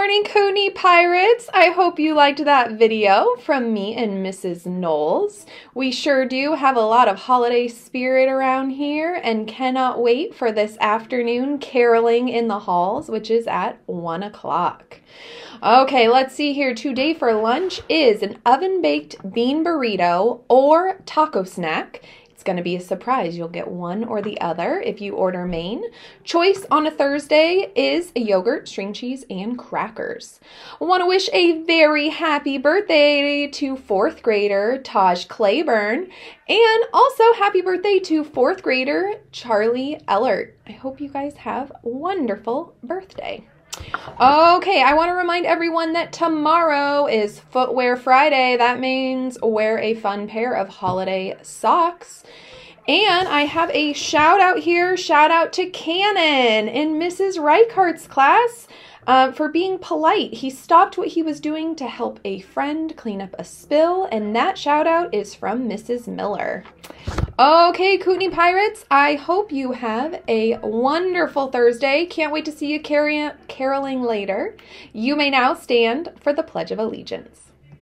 morning, Kootenai Pirates. I hope you liked that video from me and Mrs. Knowles. We sure do have a lot of holiday spirit around here and cannot wait for this afternoon caroling in the halls, which is at 1 o'clock. Okay, let's see here. Today for lunch is an oven baked bean burrito or taco snack. It's going to be a surprise. You'll get one or the other if you order main. Choice on a Thursday is a yogurt, string cheese, and crackers. Want to wish a very happy birthday to fourth grader Taj Claiborne and also happy birthday to fourth grader Charlie Ellert. I hope you guys have a wonderful birthday. Okay, I want to remind everyone that tomorrow is Footwear Friday. That means wear a fun pair of holiday socks. And I have a shout out here. Shout out to Cannon in Mrs. Reichardt's class uh, for being polite. He stopped what he was doing to help a friend clean up a spill, and that shout out is from Mrs. Miller. Okay, Kootenai Pirates, I hope you have a wonderful Thursday. Can't wait to see you caroling later. You may now stand for the Pledge of Allegiance.